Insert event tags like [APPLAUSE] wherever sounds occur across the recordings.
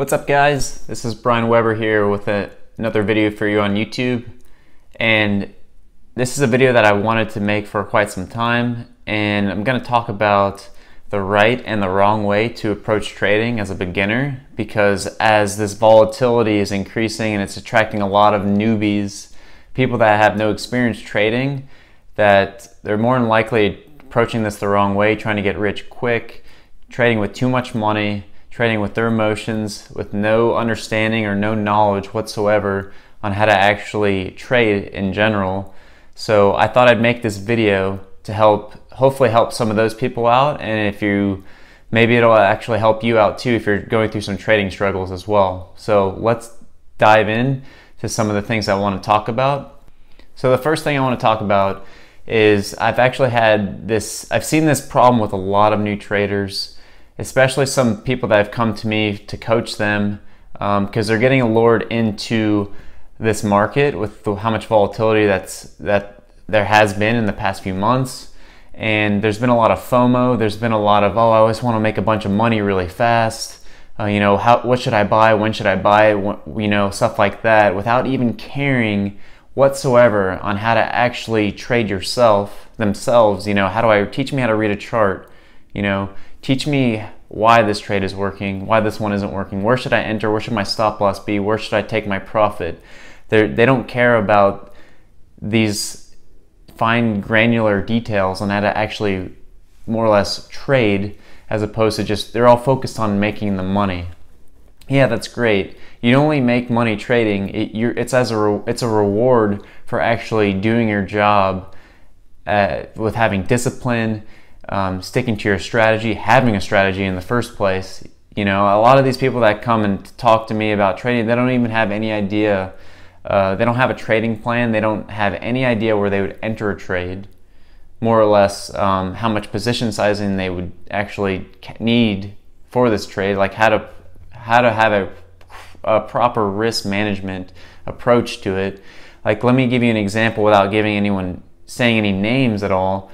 What's up guys? This is Brian Weber here with a, another video for you on YouTube. And this is a video that I wanted to make for quite some time. And I'm going to talk about the right and the wrong way to approach trading as a beginner. Because as this volatility is increasing and it's attracting a lot of newbies, people that have no experience trading, that they're more than likely approaching this the wrong way, trying to get rich quick, trading with too much money, trading with their emotions, with no understanding or no knowledge whatsoever on how to actually trade in general. So I thought I'd make this video to help, hopefully help some of those people out. And if you, maybe it'll actually help you out too if you're going through some trading struggles as well. So let's dive in to some of the things I want to talk about. So the first thing I want to talk about is I've actually had this, I've seen this problem with a lot of new traders, especially some people that have come to me to coach them because um, they're getting lured into this market with the, how much volatility that's that there has been in the past few months. And there's been a lot of FOMO. There's been a lot of oh, I always want to make a bunch of money really fast. Uh, you know, how what should I buy? When should I buy? You know, stuff like that, without even caring whatsoever on how to actually trade yourself themselves. You know, how do I teach me how to read a chart? You know, teach me why this trade is working, why this one isn't working. Where should I enter? Where should my stop loss be? Where should I take my profit? They're, they don't care about these fine granular details on how to actually more or less trade as opposed to just they're all focused on making the money. Yeah, that's great. You only make money trading. It, it's as a it's a reward for actually doing your job uh, with having discipline, um, sticking to your strategy, having a strategy in the first place. You know, a lot of these people that come and talk to me about trading, they don't even have any idea uh, they don't have a trading plan. They don't have any idea where they would enter a trade, more or less um, how much position sizing they would actually need for this trade, like how to how to have a, a proper risk management approach to it. Like, let me give you an example without giving anyone saying any names at all.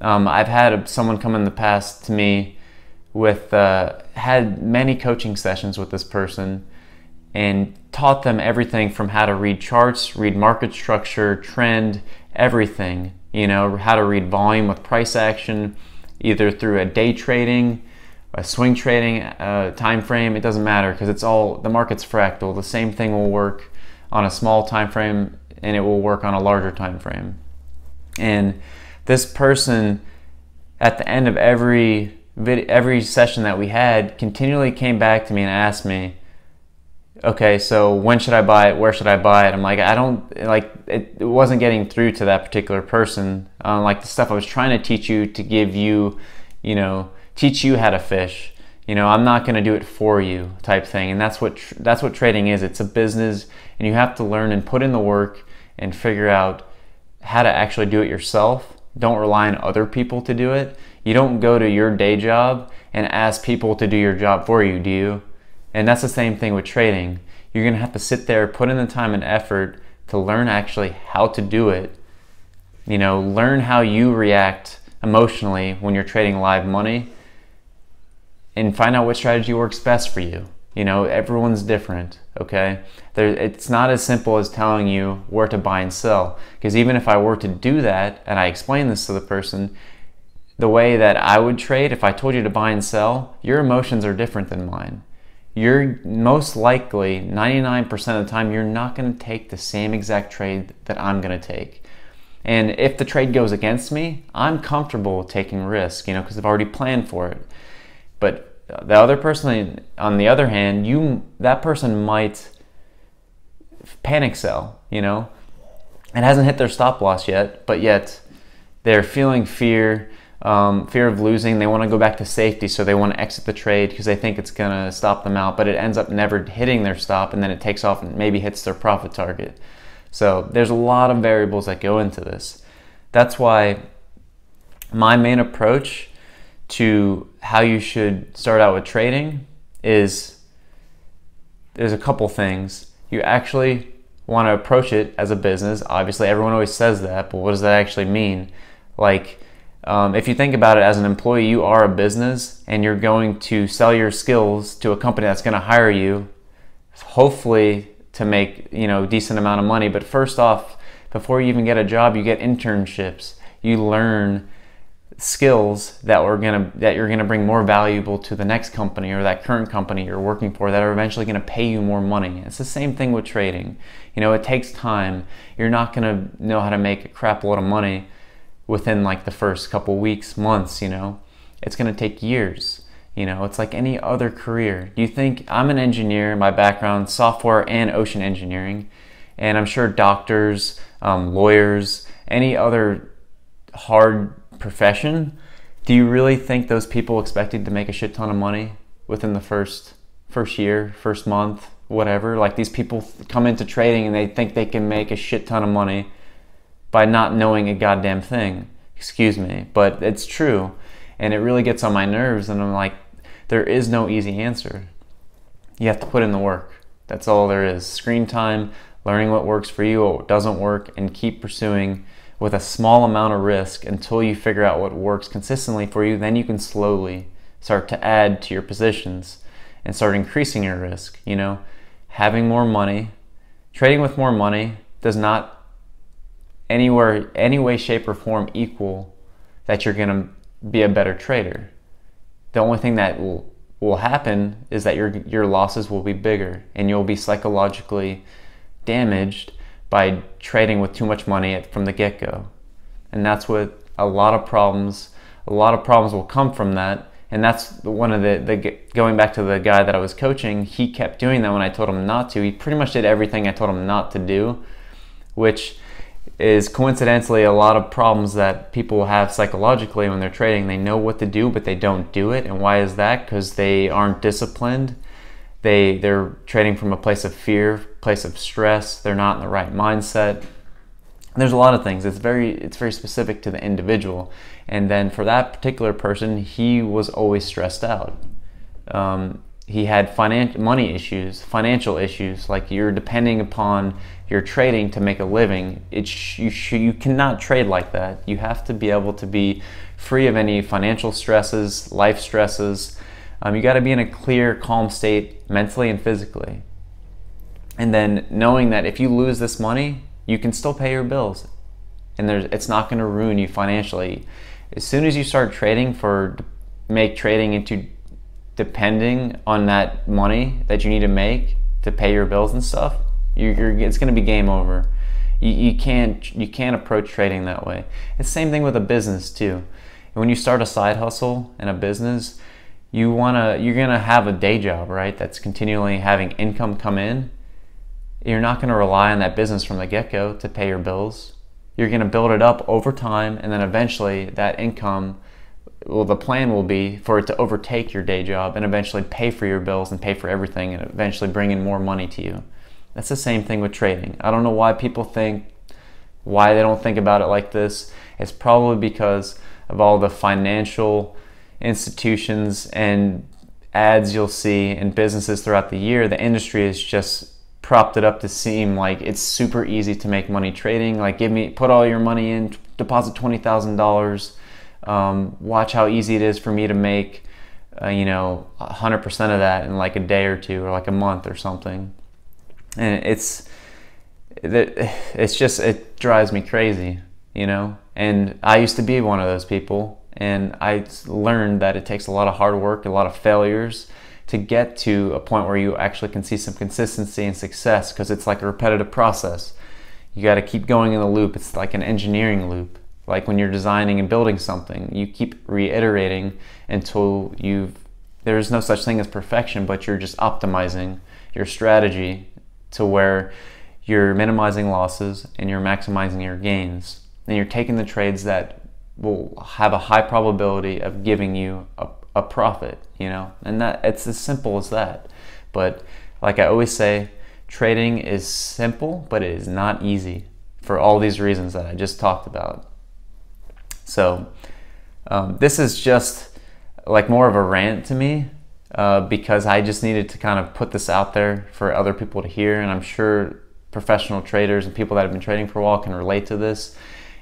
Um, I've had someone come in the past to me with uh, had many coaching sessions with this person and taught them everything from how to read charts, read market structure, trend, everything. You know, how to read volume with price action, either through a day trading, a swing trading uh, time frame. It doesn't matter because it's all the market's fractal. The same thing will work on a small time frame, and it will work on a larger time frame. And this person, at the end of every every session that we had, continually came back to me and asked me okay, so when should I buy it? Where should I buy it? I'm like, I don't like it, it wasn't getting through to that particular person. Um, like the stuff I was trying to teach you to give you, you know, teach you how to fish. You know, I'm not going to do it for you, type thing. And that's what that's what trading is. It's a business, and you have to learn and put in the work and figure out how to actually do it yourself. Don't rely on other people to do it. You don't go to your day job and ask people to do your job for you, do you? And that's the same thing with trading. You're going to have to sit there, put in the time and effort to learn actually how to do it. You know, learn how you react emotionally when you're trading live money and find out what strategy works best for you. You know, everyone's different, okay? There, it's not as simple as telling you where to buy and sell. Because even if I were to do that and I explain this to the person, the way that I would trade, if I told you to buy and sell, your emotions are different than mine you're most likely 99% of the time you're not going to take the same exact trade that I'm going to take. And if the trade goes against me, I'm comfortable taking risk, you know, because I've already planned for it. But the other person, on the other hand, you that person might panic sell, you know. It hasn't hit their stop loss yet, but yet they're feeling fear um, fear of losing. They want to go back to safety, so they want to exit the trade because they think it's going to stop them out, but it ends up never hitting their stop and then it takes off and maybe hits their profit target. So there's a lot of variables that go into this. That's why my main approach to how you should start out with trading is there's a couple things. You actually want to approach it as a business. Obviously, everyone always says that, but what does that actually mean? Like, Um, if you think about it as an employee, you are a business and you're going to sell your skills to a company that's going to hire you, hopefully to make you know decent amount of money. But first off, before you even get a job, you get internships. You learn skills that are gonna that you're gonna bring more valuable to the next company or that current company you're working for that are eventually gonna pay you more money. It's the same thing with trading. You know, it takes time. You're not gonna know how to make a crap load of money within like the first couple weeks, months, you know. It's gonna take years. You know, it's like any other career. You think I'm an engineer, my background, software and ocean engineering, and I'm sure doctors, um, lawyers, any other hard profession, do you really think those people expected to make a shit ton of money within the first first year, first month, whatever? Like these people come into trading and they think they can make a shit ton of money by not knowing a goddamn thing. Excuse me, but it's true. And it really gets on my nerves and I'm like there is no easy answer. You have to put in the work. That's all there is. Screen time, learning what works for you, what doesn't work, and keep pursuing with a small amount of risk until you figure out what works consistently for you. Then you can slowly start to add to your positions and start increasing your risk. You know, having more money, trading with more money does not anywhere, any way, shape, or form equal that you're going to be a better trader. The only thing that will will happen is that your your losses will be bigger and you'll be psychologically damaged by trading with too much money from the get-go. And that's what a lot of problems, a lot of problems will come from that. And that's one of the, the going back to the guy that I was coaching, he kept doing that when I told him not to. He pretty much did everything I told him not to do, which is coincidentally a lot of problems that people have psychologically when they're trading. They know what to do, but they don't do it. And why is that? Because they aren't disciplined they they're trading from a place of fear, place of stress. They're not in the right mindset. there's a lot of things. It's very it's very specific to the individual. And then for that particular person, he was always stressed out. Um, he had financial money issues, financial issues. Like you're depending upon your trading to make a living. It you sh- you cannot trade like that. You have to be able to be free of any financial stresses, life stresses, um, you got to be in a clear, calm state mentally and physically. And then knowing that if you lose this money, you can still pay your bills and there's, it's not going to ruin you financially. As soon as you start trading for make trading into depending on that money that you need to make to pay your bills and stuff, you're, it's going to be game over. You, you can't you can't approach trading that way. It's the same thing with a business too. When you start a side hustle and a business, you want to you're going to have a day job right that's continually having income come in you're not going to rely on that business from the get-go to pay your bills. You're going to build it up over time and then eventually that income well the plan will be for it to overtake your day job and eventually pay for your bills and pay for everything and eventually bring in more money to you. That's the same thing with trading. I don't know why people think why they don't think about it like this. It's probably because of all the financial institutions and ads you'll see in businesses throughout the year, the industry is just propped it up to seem like it's super easy to make money trading. Like, give me, put all your money in, deposit twenty thousand um, dollars. Watch how easy it is for me to make, uh, you know, hundred percent of that in like a day or two, or like a month or something. And it's, it's just it drives me crazy, you know. And I used to be one of those people and I learned that it takes a lot of hard work, a lot of failures to get to a point where you actually can see some consistency and success because it's like a repetitive process. You got to keep going in the loop. It's like an engineering loop. Like when you're designing and building something, you keep reiterating until you've there's no such thing as perfection, but you're just optimizing your strategy to where you're minimizing losses and you're maximizing your gains. And you're taking the trades that will have a high probability of giving you a, a profit, you know, and that it's as simple as that. But like I always say, trading is simple, but it is not easy for all these reasons that I just talked about. So um, this is just like more of a rant to me uh, because I just needed to kind of put this out there for other people to hear, and I'm sure professional traders and people that have been trading for a while can relate to this.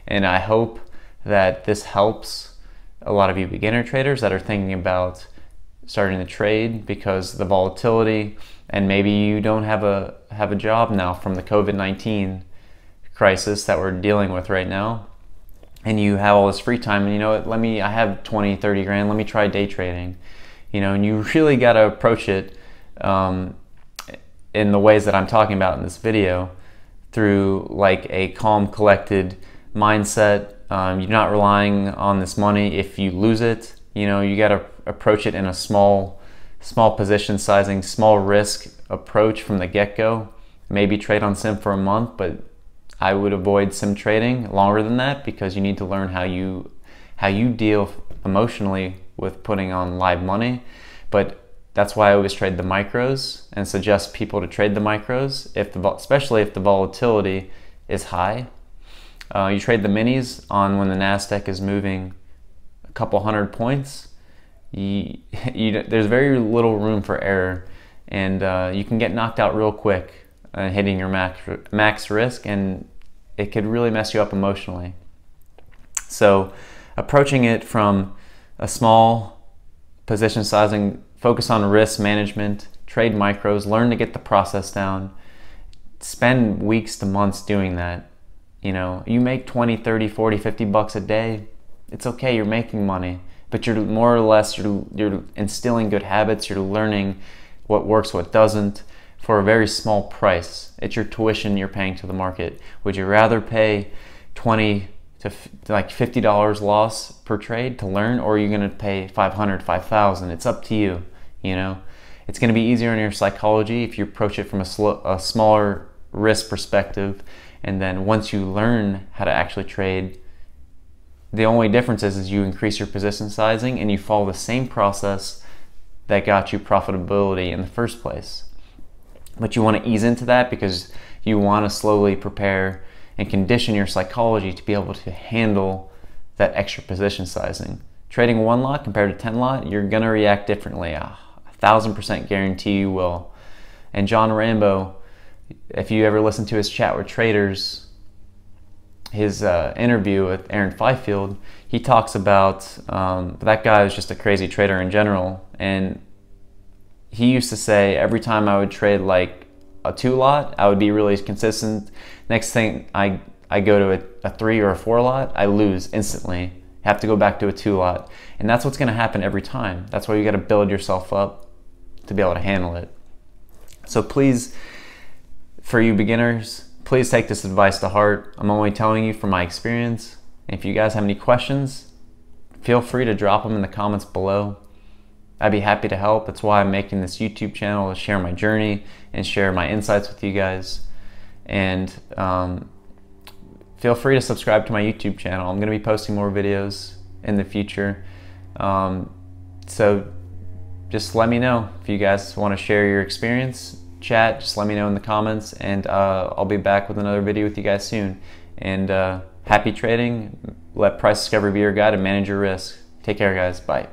And I hope that this helps a lot of you beginner traders that are thinking about starting to trade because the volatility and maybe you don't have a have a job now from the COVID-19 crisis that we're dealing with right now. And you have all this free time and you know what? Let me I have 20 30 grand. Let me try day trading. You know and you [LAUGHS] really got to approach it um, in the ways that I'm talking about in this video through like a calm collected mindset um, you're not relying on this money. If you lose it you know you got to approach it in a small small position sizing small risk approach from the get-go. Maybe trade on sim for a month but i would avoid sim trading longer than that because you need to learn how you how you deal emotionally with putting on live money. But that's why I always trade the micros and suggest people to trade the micros if the especially if the volatility is high. Uh, you trade the minis on when the Nasdaq is moving a couple hundred points. You, [LAUGHS] you, there's very little room for error, and uh, you can get knocked out real quick uh, hitting your max max risk, and it could really mess you up emotionally. So, approaching it from a small position sizing focus on risk management, trade micros, learn to get the process down. Spend weeks to months doing that. You know, you make 20, 30, 40, 50 bucks a day. It's okay, you're making money, but you're more or less you're you're instilling good habits, you're learning what works, what doesn't for a very small price. It's your tuition you're paying to the market. Would you rather pay 20 to, like $50 loss per trade to learn or are you going to pay 500 5000 it's up to you you know it's going to be easier on your psychology if you approach it from a, a smaller risk perspective and then once you learn how to actually trade the only difference is, is you increase your position sizing and you follow the same process that got you profitability in the first place but you want to ease into that because you want to slowly prepare and condition your psychology to be able to handle that extra position sizing. Trading one lot compared to 10 lot, you're going to react differently. A thousand percent guarantee you will. And John Rambo, if you ever listen to his chat with traders, his uh, interview with Aaron Fifield, he talks about um, that guy was just a crazy trader in general. And he used to say every time I would trade like a two lot, I would be really consistent. Next thing I, I go to a, a three or a four lot, I lose instantly. Have to go back to a two lot. And that's what's going to happen every time. That's why you got to build yourself up to be able to handle it. So please, for you beginners, please take this advice to heart. I'm only telling you from my experience. If you guys have any questions, feel free to drop them in the comments below. I'd be happy to help. That's why I'm making this YouTube channel to share my journey and share my insights with you guys. And um, feel free to subscribe to my YouTube channel. I'm going to be posting more videos in the future. Um, so just let me know if you guys want to share your experience. Chat, just let me know in the comments, and uh, I'll be back with another video with you guys soon. And uh, happy trading. Let Price Discovery be your guide and manage your risk. Take care, guys. Bye.